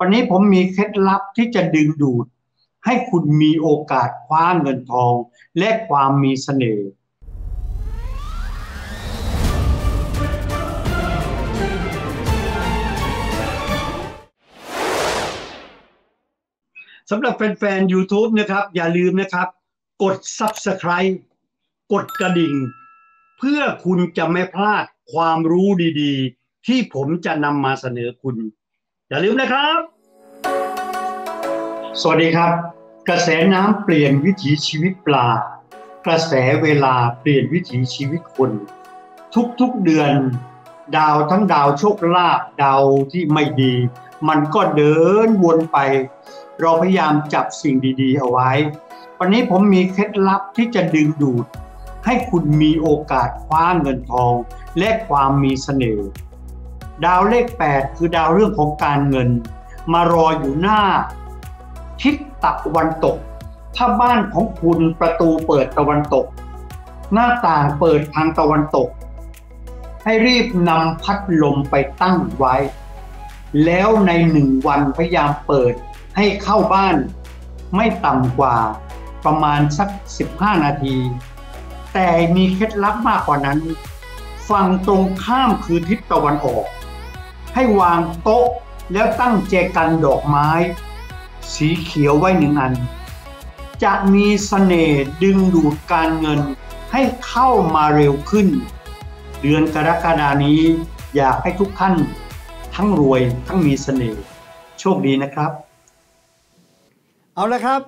วันนี้ผมมีเคล็ดลับที่จะดึงดูด ให้คุณมีโอกาสคว้าเงินทอง และความมีเสน่ห์สำหรับแฟนๆ YouTube นะครับ อย่าลืมนะครับ กด Subscribe กดกระดิ่ง เพื่อคุณจะไม่พลาดความรู้ดีๆ ที่ผมจะนำมาเสนอคุณ อย่าลืมนะครับ สวัสดีครับ กระแสน้ำเปลี่ยนวิถีชีวิตปลา กระแสเวลาเปลี่ยนวิถีชีวิตคน ทุกๆเดือน ดาวทั้งดาวโชคลาภดาวที่ไม่ดี มันก็เดินวนไป เราพยายามจับสิ่งดีๆเอาไว้ วันนี้ผมมีเคล็ดลับที่จะดึงดูด ให้คุณมีโอกาสคว้าเงินทอง และความมีเสน่ห์ ดาวเลข 8 คือดาวเรื่องของการเงิน มารออยู่หน้า ทิศตะวันตก ถ้าบ้านของคุณประตูเปิดตะวันตก หน้าต่างเปิดทางตะวันตก ให้รีบนำพัดลมไปตั้งไว้ แล้วในหนึ่งวันพยายามเปิดให้เข้าบ้านไม่ต่ำกว่าประมาณสัก 15 นาที แต่มีเคล็ดลับมากกว่านั้น ฝั่งตรงข้ามคือทิศตะวันออก ให้วางโต๊ะแล้วตั้งเจกันดอกไม้ สีเขียวไว้หนึ่งอัน จะมีเสน่ห์ดึงดูดการเงินให้เข้ามาเร็วขึ้น เดือนกรกฎานี้อยากให้ทุกท่าน ทั้งรวยทั้งมีเสน่ห์โชคดีนะครับ เอาละครับ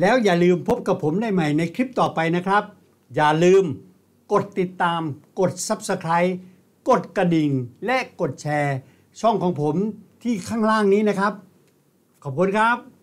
แล้วอย่าลืมพบกับผมได้ใหม่ในคลิปต่อไปนะครับ อย่าลืมกดติดตาม กด Subscribe กดกระดิ่ง และกดแชร์ ช่องของผมที่ข้างล่างนี้นะครับ ขอบคุณครับ